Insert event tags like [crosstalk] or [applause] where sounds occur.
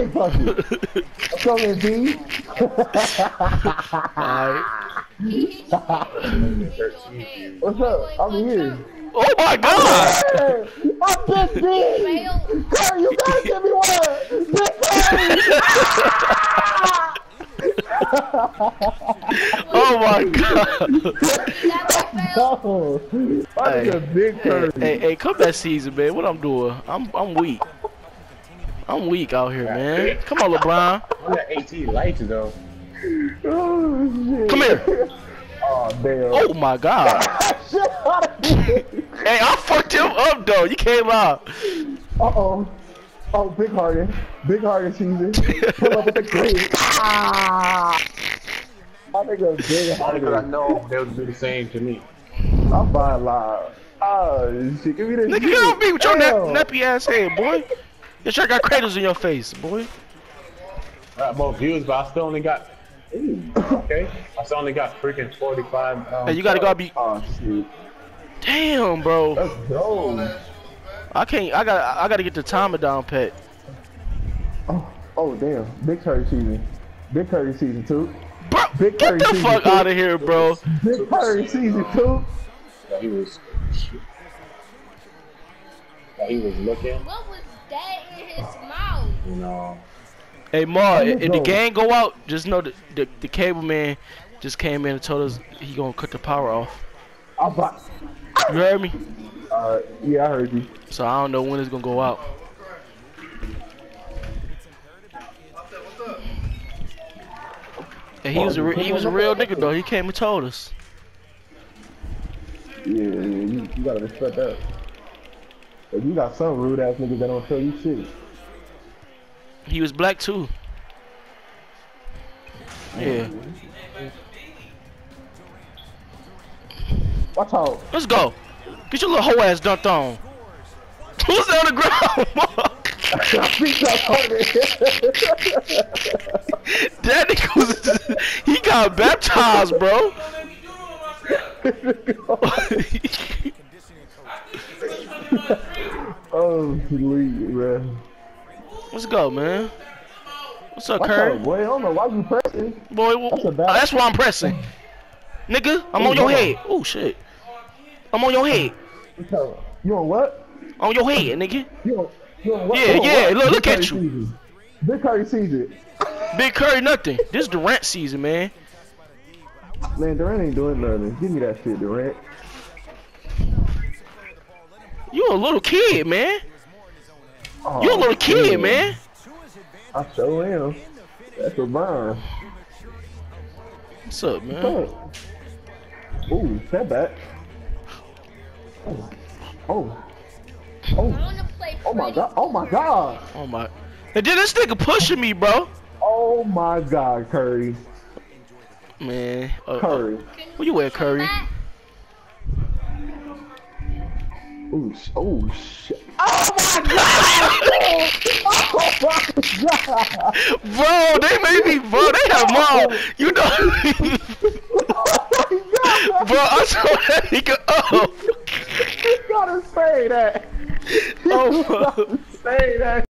big bucket. What's up, B? Alright. What's up? I'm here. Oh my god! I'm big B. Curry, you gotta give me one. Big Oh my god! Oh, I Hey, a big Hey, hey, hey, come that season, man. What I'm doing? I'm I'm weak. I'm weak out here, man. Come on, LeBron. [laughs] I'm at 18 likes though. Oh, shit. Come here. [laughs] Oh, damn. Oh my god. Shit out of here. Hey, I fucked him up though. You can't lie. Uh-oh. Oh, big hearted. Big Harden season. Pull up with the green. [laughs] Ah! I think a big Only because I know they would do the same to me. I'm buying live. Oh, shit. Give me this. Nigga, get off me with your nap nappy ass head, boy. Your shirt got cradles in your face, boy. I got more views, but I still only got. Okay, I still only got freaking 45. Um, Hey, you gotta go be. Oh, shit. Damn, bro. Let's go. I can't. I got. I gotta get the timer down, pet. Oh, oh, damn. Big Curry season. Big Curry season two. Bro, Big get Curry the season fuck two. out of here, bro. Big Curry season two. That he was. That he was looking, What was that in his mouth? you know. Hey, Ma, Let me if the go. gang go out, just know that the, the cable man just came in and told us he gonna cut the power off. I'm buy. You heard me? Uh, yeah, I heard you. So I don't know when it's gonna go out. And he was a he was a real nigga though. He came and told us. Yeah, yeah, you, you gotta respect that. If you got some rude ass niggas that don't tell you shit. He was black too. Yeah. Watch out. Let's go. Get your little hoe ass dunked on. [laughs] Who's on the ground? Speak up, homie. that nigga was [laughs] he got baptized, bro. [laughs] oh, man. Let's go, man. What's up, out, boy. I don't know why you pressing. Boy, That's oh, that's why I'm pressing. Nigga, I'm Ooh, on your head. Oh shit. I'm on your head. You on what? On your head, nigga. You on, you on what? Yeah, on, yeah, what? look- Big look at you. Season. Big Curry season. Big Curry, nothing. This is Durant season, man. Man, Durant ain't doing nothing. Give me that shit, Durant. You a little kid, man. Oh, You a little kid, damn. man. I sure am. That's a burn. What's up, man? Oh. Ooh, step back. Oh. Oh. Oh. Oh my god. Oh my god. Oh my. And then this nigga pushing me, bro. Oh my god, Curry. Man. Uh, uh, Curry. where you at, Curry? Sh- oh shit. Oh my god! oh my god! Bro, they made me, bro. They have mom. You know. Oh my god! bro, I saw that nigga up. You gotta say that. Oh, [laughs] gotta say that.